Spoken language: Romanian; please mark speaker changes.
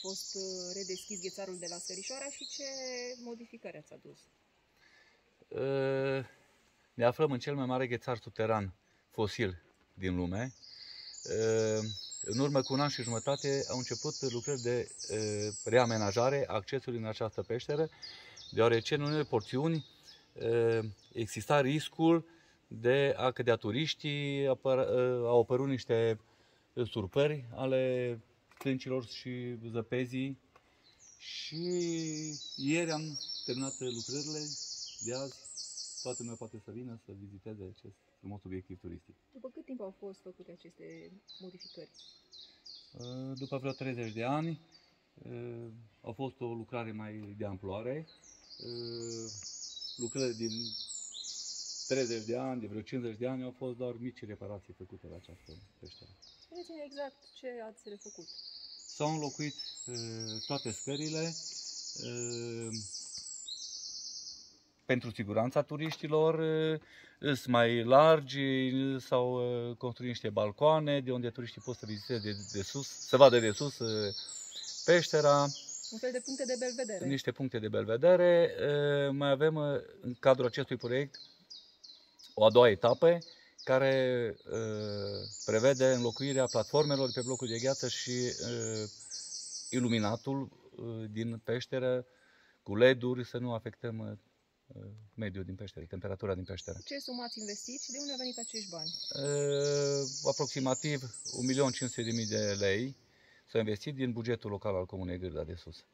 Speaker 1: fost uh, redeschis ghețarul de la Sărișoara și ce modificări ați adus?
Speaker 2: Uh, ne aflăm în cel mai mare ghețar subteran fosil din lume. Uh, în urmă cu un an și jumătate au început lucrări de reamenajare a accesului în această peșteră, deoarece în unele porțiuni exista riscul de a cădea turiștii, au apărut niște surpări ale stâncilor și zăpezii și ieri am terminat lucrările de azi. Toată lumea poate să vină să viziteze acest frumos obiectiv turistic.
Speaker 1: După cât timp au fost făcute aceste modificări?
Speaker 2: Uh, după vreo 30 de ani uh, a fost o lucrare mai de amploare. Uh, lucrările din 30 de ani, de vreo 50 de ani, au fost doar mici reparații făcute la această peșteră.
Speaker 1: Spuneți-ne exact ce ați refăcut.
Speaker 2: S-au înlocuit uh, toate scările uh, pentru siguranța turiștilor, uh, sunt mai largi, s-au construit niște balcoane de unde turiștii pot să viziteze de, de sus, să vadă de sus peștera.
Speaker 1: Un fel de puncte de belvedere.
Speaker 2: Niște puncte de belvedere. Mai avem în cadrul acestui proiect o a doua etapă care uh, prevede înlocuirea platformelor de pe blocul de gheață și uh, iluminatul uh, din peșteră cu LED-uri să nu afectăm uh, mediul din peșteră, temperatura din peșteră.
Speaker 1: Ce sumă ați investit și de unde au venit acești bani?
Speaker 2: Uh, aproximativ 1.500.000 de lei s-au investit din bugetul local al Comunei Gârda de Sus.